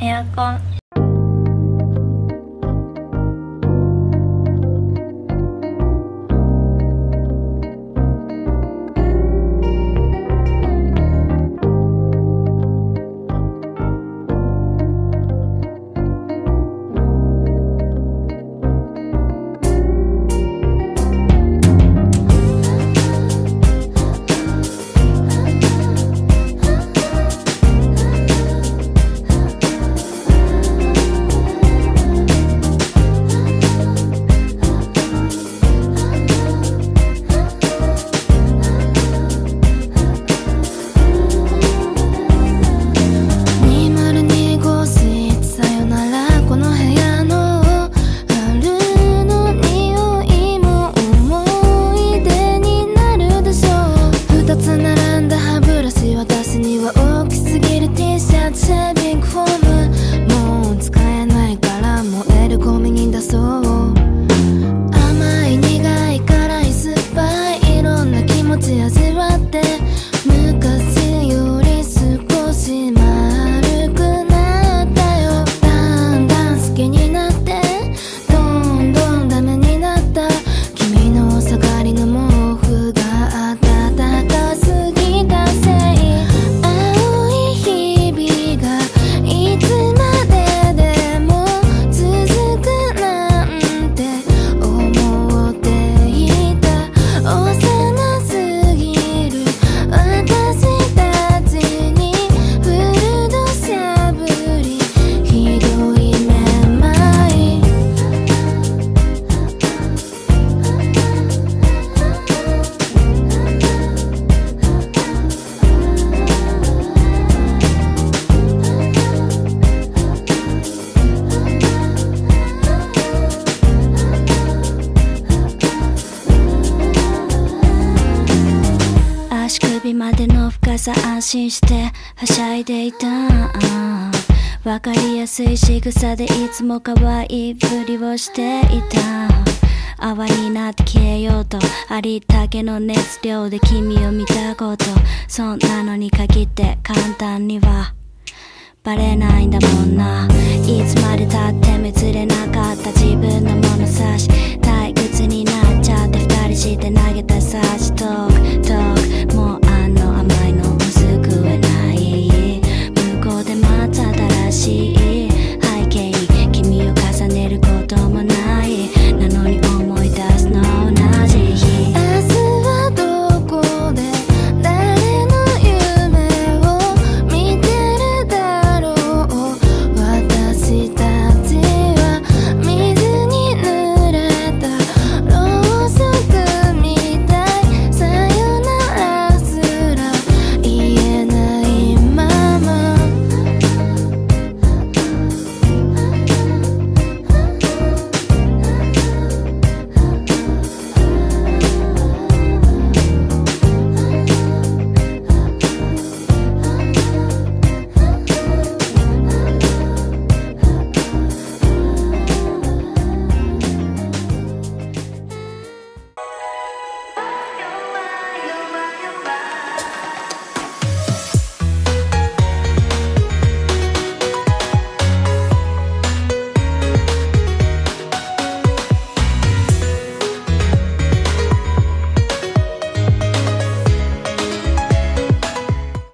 エアコンまでの深さ安心してはしゃいでいた。わかりやすい仕草でいつも可愛いふりをしていた。泡になって消えようとありったけの熱量で君を見たこと。そんなのに限って簡単には。バレないんだもんな。いつまでたっても譲れなかった自分の物差し。退屈になっちゃって二人して投げたサーチトークトーク